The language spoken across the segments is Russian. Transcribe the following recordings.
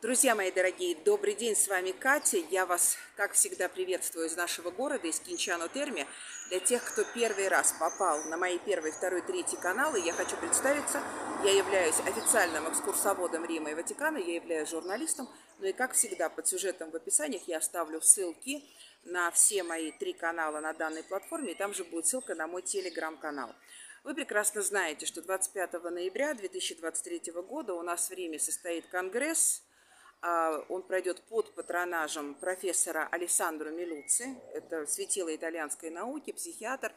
Друзья мои дорогие, добрый день, с вами Катя. Я вас, как всегда, приветствую из нашего города, из Кинчано Терми. Для тех, кто первый раз попал на мои первый, второй, третий каналы, я хочу представиться. Я являюсь официальным экскурсоводом Рима и Ватикана, я являюсь журналистом. Ну и, как всегда, под сюжетом в описаниях я оставлю ссылки на все мои три канала на данной платформе, и там же будет ссылка на мой телеграм-канал. Вы прекрасно знаете, что 25 ноября 2023 года у нас в Риме состоит конгресс он пройдет под патронажем профессора Алессандро Милуци, это светило итальянской науки, психиатр.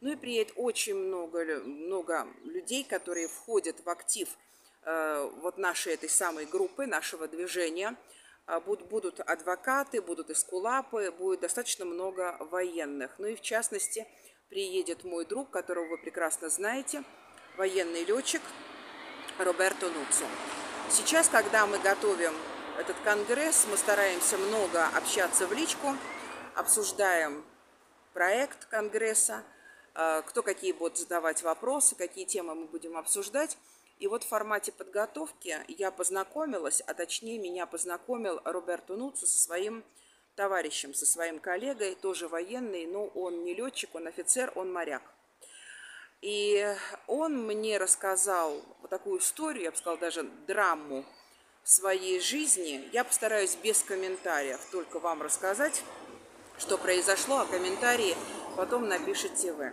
Ну и приедет очень много, много людей, которые входят в актив э, вот нашей этой самой группы, нашего движения. А, будут адвокаты, будут эскулапы, будет достаточно много военных. Ну и в частности приедет мой друг, которого вы прекрасно знаете, военный летчик Роберто Нуцу. Сейчас, когда мы готовим этот конгресс. Мы стараемся много общаться в личку, обсуждаем проект конгресса, э, кто какие будут задавать вопросы, какие темы мы будем обсуждать. И вот в формате подготовки я познакомилась, а точнее меня познакомил Роберто Нуцу со своим товарищем, со своим коллегой, тоже военный, но он не летчик, он офицер, он моряк. И он мне рассказал вот такую историю, я бы сказала, даже драму своей жизни. Я постараюсь без комментариев только вам рассказать, что произошло, а комментарии потом напишите вы.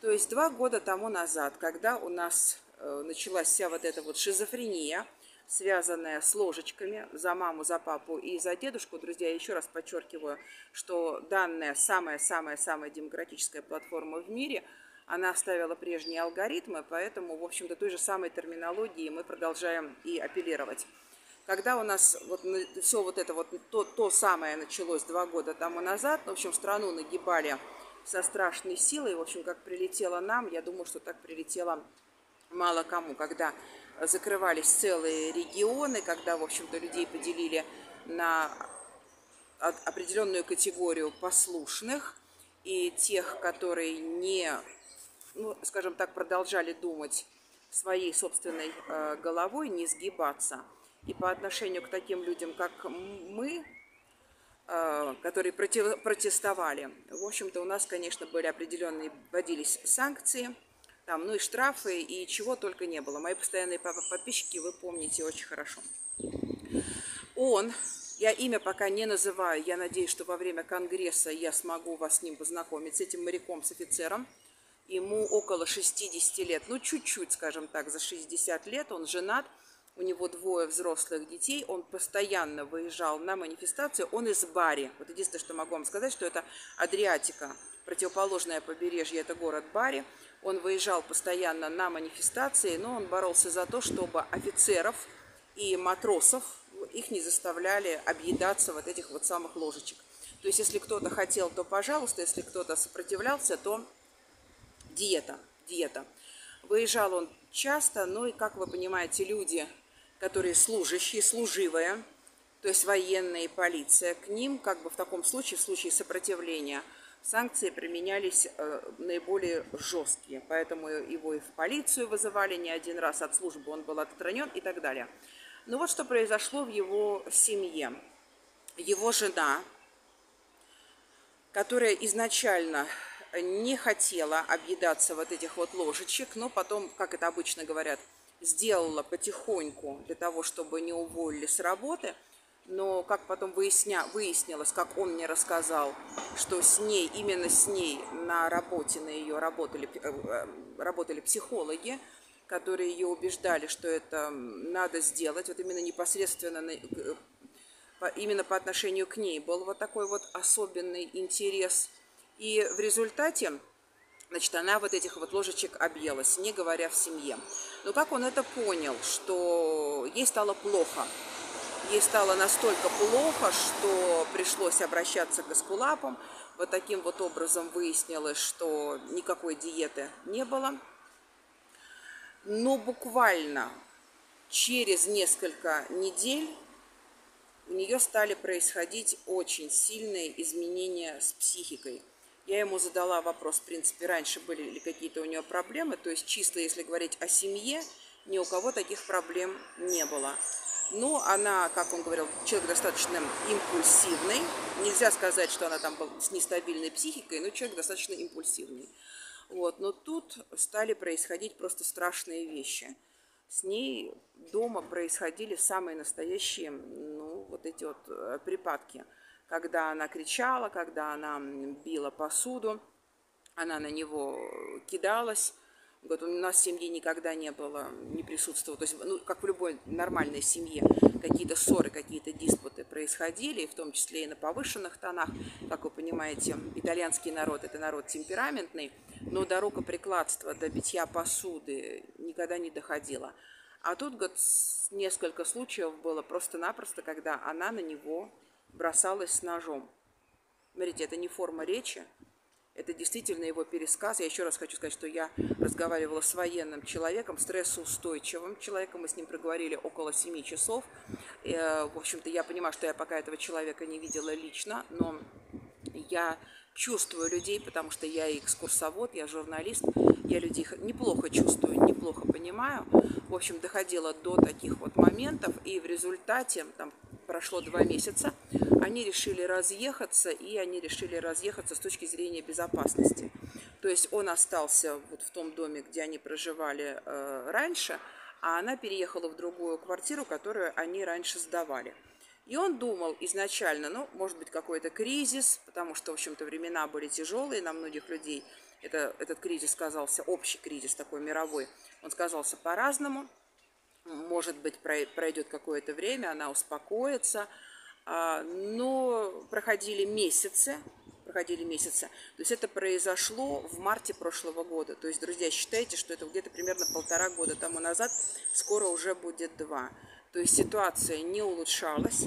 То есть два года тому назад, когда у нас э, началась вся вот эта вот шизофрения, связанная с ложечками за маму, за папу и за дедушку, друзья, еще раз подчеркиваю, что данная самая-самая-самая демократическая платформа в мире, она оставила прежние алгоритмы, поэтому, в общем-то, той же самой терминологии мы продолжаем и апеллировать. Когда у нас вот все вот это вот, то, то самое началось два года тому назад, в общем, страну нагибали со страшной силой, в общем, как прилетело нам, я думаю, что так прилетело мало кому, когда закрывались целые регионы, когда, в общем-то, людей поделили на определенную категорию послушных и тех, которые не, ну, скажем так, продолжали думать своей собственной э, головой, не сгибаться – и по отношению к таким людям, как мы, э, которые протестовали, в общем-то, у нас, конечно, были определенные, вводились санкции, там, ну и штрафы, и чего только не было. Мои постоянные подписчики, вы помните очень хорошо. Он, я имя пока не называю, я надеюсь, что во время конгресса я смогу вас с ним познакомить, с этим моряком, с офицером. Ему около 60 лет, ну чуть-чуть, скажем так, за 60 лет, он женат, у него двое взрослых детей, он постоянно выезжал на манифестацию, он из Бари. Вот единственное, что могу вам сказать, что это Адриатика, противоположное побережье, это город Бари. Он выезжал постоянно на манифестации, но он боролся за то, чтобы офицеров и матросов, их не заставляли объедаться вот этих вот самых ложечек. То есть, если кто-то хотел, то пожалуйста, если кто-то сопротивлялся, то диета, диета. Выезжал он часто, но и, как вы понимаете, люди которые служащие, служивые, то есть военная и полиция, к ним, как бы в таком случае, в случае сопротивления, санкции применялись э, наиболее жесткие. Поэтому его и в полицию вызывали не один раз от службы, он был отстранен и так далее. Но вот что произошло в его семье. Его жена, которая изначально не хотела объедаться вот этих вот ложечек, но потом, как это обычно говорят, сделала потихоньку для того, чтобы не уволили с работы. Но как потом выясня, выяснилось, как он мне рассказал, что с ней, именно с ней на работе, на ее работали, э, э, работали психологи, которые ее убеждали, что это надо сделать, вот именно непосредственно, э, именно по отношению к ней был вот такой вот особенный интерес. И в результате Значит, она вот этих вот ложечек объелась, не говоря в семье. Но как он это понял, что ей стало плохо? Ей стало настолько плохо, что пришлось обращаться к эскулапам. Вот таким вот образом выяснилось, что никакой диеты не было. Но буквально через несколько недель у нее стали происходить очень сильные изменения с психикой. Я ему задала вопрос, в принципе, раньше были ли какие-то у нее проблемы. То есть чисто, если говорить о семье, ни у кого таких проблем не было. Но она, как он говорил, человек достаточно импульсивный. Нельзя сказать, что она там была с нестабильной психикой, но человек достаточно импульсивный. Вот. Но тут стали происходить просто страшные вещи. С ней дома происходили самые настоящие, ну, вот эти вот э, припадки. Когда она кричала, когда она била посуду, она на него кидалась. Говорит, у нас в семье никогда не было, не присутствовало. То есть, ну, как в любой нормальной семье, какие-то ссоры, какие-то диспуты происходили, в том числе и на повышенных тонах. Как вы понимаете, итальянский народ – это народ темпераментный, но до рукоприкладства, до битья посуды никогда не доходило. А тут, говорит, несколько случаев было просто-напросто, когда она на него бросалась с ножом. Смотрите, это не форма речи, это действительно его пересказ. Я еще раз хочу сказать, что я разговаривала с военным человеком, стрессоустойчивым человеком. Мы с ним проговорили около 7 часов. Э, в общем-то, я понимаю, что я пока этого человека не видела лично, но я чувствую людей, потому что я экскурсовод, я журналист, я людей неплохо чувствую, неплохо понимаю. В общем, доходила до таких вот моментов, и в результате, там прошло два месяца, они решили разъехаться, и они решили разъехаться с точки зрения безопасности. То есть он остался вот в том доме, где они проживали э, раньше, а она переехала в другую квартиру, которую они раньше сдавали. И он думал изначально, ну, может быть, какой-то кризис, потому что, в общем-то, времена были тяжелые на многих людей. Это, этот кризис сказался, общий кризис такой мировой, он сказался по-разному. Может быть, пройдет какое-то время, она успокоится. А, но проходили месяцы, проходили месяцы. То есть это произошло в марте прошлого года. То есть, друзья, считайте, что это где-то примерно полтора года тому назад, скоро уже будет два. То есть ситуация не улучшалась.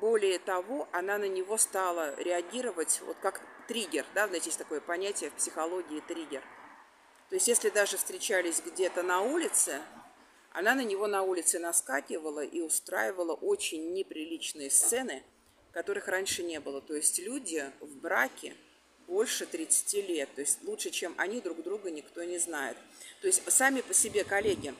Более того, она на него стала реагировать вот как триггер. Да, знаете, есть такое понятие в психологии триггер. То есть если даже встречались где-то на улице, она на него на улице наскакивала и устраивала очень неприличные сцены, которых раньше не было. То есть люди в браке больше 30 лет, то есть лучше, чем они друг друга никто не знает. То есть сами по себе коллеги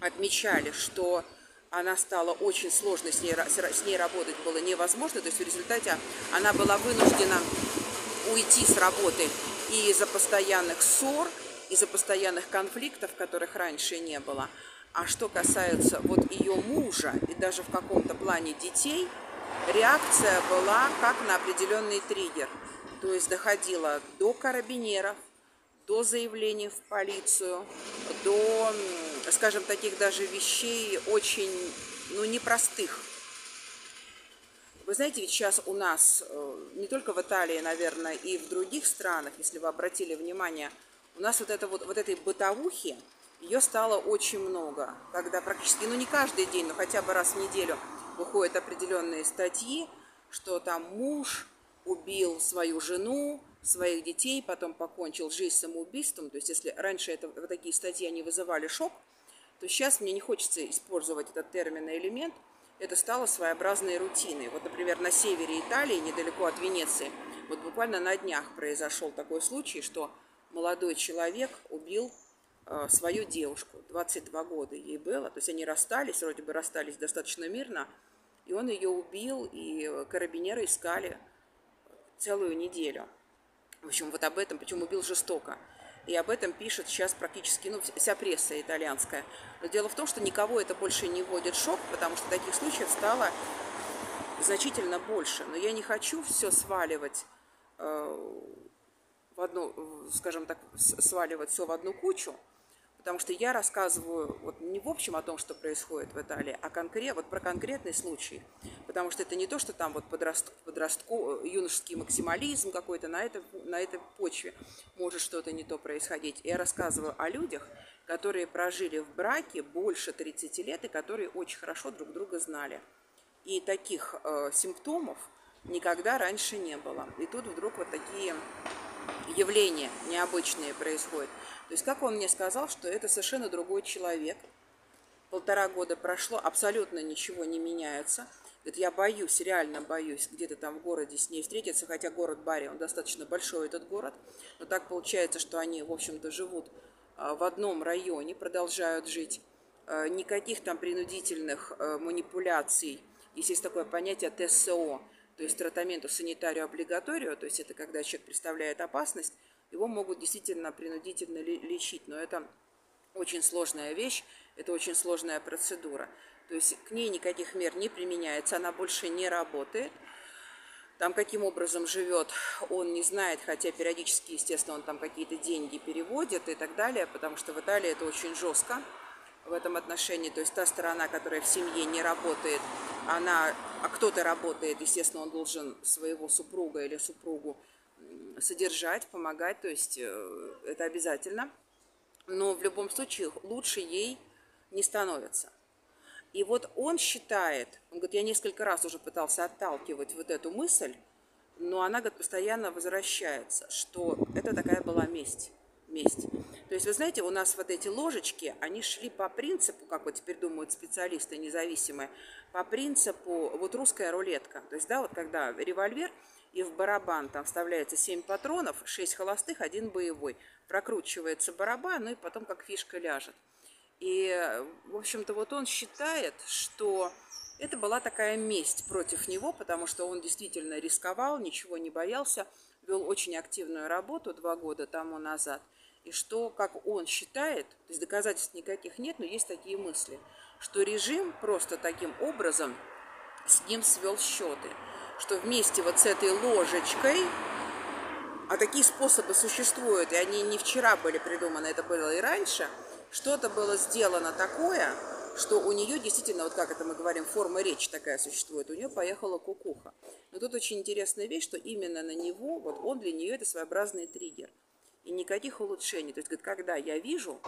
отмечали, что она стала очень сложной, с ней, с ней работать было невозможно. То есть в результате она была вынуждена уйти с работы и из-за постоянных ссор, из-за постоянных конфликтов, которых раньше не было. А что касается вот ее мужа и даже в каком-то плане детей, реакция была как на определенный триггер. То есть доходила до карабинеров, до заявлений в полицию, до, скажем, таких даже вещей очень, ну, непростых. Вы знаете, ведь сейчас у нас, э, не только в Италии, наверное, и в других странах, если вы обратили внимание, у нас вот, это вот, вот этой бытовухи, ее стало очень много, когда практически, ну не каждый день, но хотя бы раз в неделю выходят определенные статьи, что там муж убил свою жену, своих детей, потом покончил жизнь самоубийством. То есть если раньше это, вот такие статьи они вызывали шок, то сейчас мне не хочется использовать этот термин и элемент. Это стало своеобразной рутиной. Вот, например, на севере Италии, недалеко от Венеции, вот буквально на днях произошел такой случай, что молодой человек убил свою девушку, 22 года ей было, то есть они расстались, вроде бы расстались достаточно мирно, и он ее убил, и карабинеры искали целую неделю. В общем, вот об этом, причем убил жестоко. И об этом пишет сейчас практически ну, вся пресса итальянская. Но дело в том, что никого это больше не вводит в шок, потому что таких случаев стало значительно больше. Но я не хочу все сваливать э, в одну, скажем так, сваливать все в одну кучу, потому что я рассказываю вот не в общем о том, что происходит в Италии, а конкрет, вот про конкретный случай. Потому что это не то, что там вот подрост, подростку, юношеский максимализм какой-то, на, это, на этой почве может что-то не то происходить. Я рассказываю о людях, которые прожили в браке больше 30 лет и которые очень хорошо друг друга знали. И таких э, симптомов никогда раньше не было. И тут вдруг вот такие явления необычные происходят. То есть, как он мне сказал, что это совершенно другой человек. Полтора года прошло, абсолютно ничего не меняется. Говорит, я боюсь, реально боюсь где-то там в городе с ней встретиться, хотя город Барри, он достаточно большой, этот город. Но так получается, что они, в общем-то, живут а, в одном районе, продолжают жить. э, никаких там принудительных э, манипуляций. Если есть такое понятие ТСО, то есть тратаменту санитарию облигаторию, то есть это когда человек представляет опасность, его могут действительно принудительно лечить, но это очень сложная вещь, это очень сложная процедура. То есть к ней никаких мер не применяется, она больше не работает. Там каким образом живет, он не знает, хотя периодически, естественно, он там какие-то деньги переводит и так далее, потому что в Италии это очень жестко в этом отношении. То есть та сторона, которая в семье не работает, она, а кто-то работает, естественно, он должен своего супруга или супругу содержать, помогать, то есть э, это обязательно. Но в любом случае лучше ей не становится. И вот он считает, он говорит, я несколько раз уже пытался отталкивать вот эту мысль, но она, говорит, постоянно возвращается, что это такая была месть. Месть. То есть, вы знаете, у нас вот эти ложечки, они шли по принципу, как вот теперь думают специалисты независимые, по принципу вот русская рулетка. То есть, да, вот когда револьвер и в барабан там вставляется 7 патронов, 6 холостых, один боевой. Прокручивается барабан, ну и потом как фишка ляжет. И, в общем-то, вот он считает, что это была такая месть против него, потому что он действительно рисковал, ничего не боялся, вел очень активную работу два года тому назад. И что, как он считает, то есть доказательств никаких нет, но есть такие мысли, что режим просто таким образом с ним свел счеты, что вместе вот с этой ложечкой а такие способы существуют, и они не вчера были придуманы, это было и раньше – что-то было сделано такое, что у нее действительно, вот как это мы говорим, форма речи такая существует, у нее поехала кукуха. Но тут очень интересная вещь, что именно на него, вот он для нее это своеобразный триггер. И никаких улучшений. То есть, говорит, когда я вижу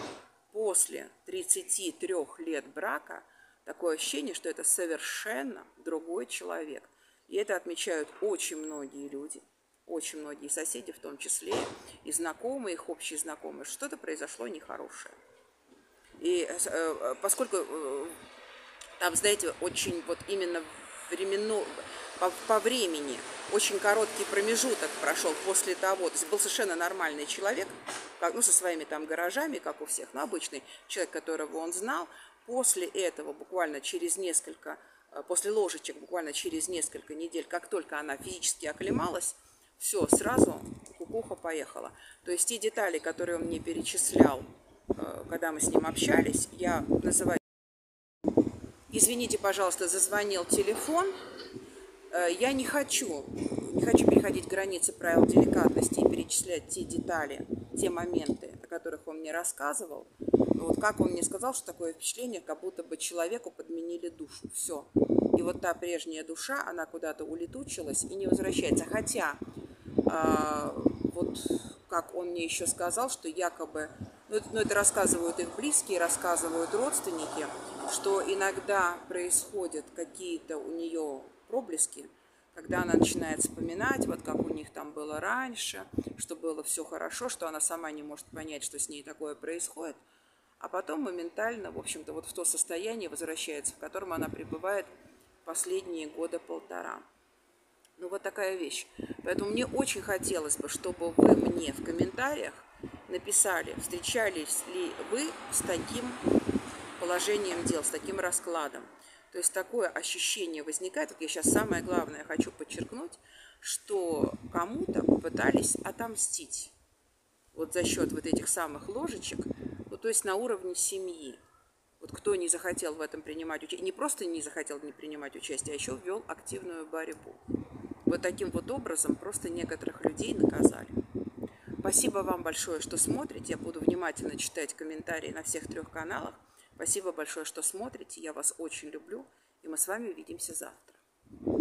после 33 лет брака такое ощущение, что это совершенно другой человек. И это отмечают очень многие люди, очень многие соседи в том числе, и знакомые, их общие знакомые, что-то произошло нехорошее. И э, э, поскольку э, там, знаете, очень вот именно временно, по, по времени очень короткий промежуток прошел после того, то есть был совершенно нормальный человек, как, ну, со своими там гаражами, как у всех, но обычный человек, которого он знал, после этого буквально через несколько, после ложечек, буквально через несколько недель, как только она физически оклемалась, все, сразу кукуха поехала. То есть те детали, которые он мне перечислял, Э, когда мы с ним общались, я называю... Извините, пожалуйста, зазвонил телефон. Э, я не хочу, не хочу переходить границы правил деликатности и перечислять те детали, те моменты, о которых он мне рассказывал. Вот как он мне сказал, что такое впечатление, как будто бы человеку подменили душу. Все. И вот та прежняя душа, она куда-то улетучилась и не возвращается. Хотя, э, вот как он мне еще сказал, что якобы ну, ну, это рассказывают их близкие, рассказывают родственники, что иногда происходят какие-то у нее проблески, когда она начинает вспоминать, вот как у них там было раньше, что было все хорошо, что она сама не может понять, что с ней такое происходит, а потом моментально, в общем-то, вот в то состояние возвращается, в котором она пребывает последние года полтора. Ну, вот такая вещь. Поэтому мне очень хотелось бы, чтобы вы мне в комментариях написали, встречались ли вы с таким положением дел, с таким раскладом. То есть такое ощущение возникает, вот я сейчас самое главное хочу подчеркнуть, что кому-то попытались отомстить вот за счет вот этих самых ложечек, то есть на уровне семьи. Вот кто не захотел в этом принимать участие, не просто не захотел не принимать участие, а еще ввел активную борьбу. Вот таким вот образом просто некоторых людей наказали. Спасибо вам большое, что смотрите. Я буду внимательно читать комментарии на всех трех каналах. Спасибо большое, что смотрите. Я вас очень люблю. И мы с вами увидимся завтра.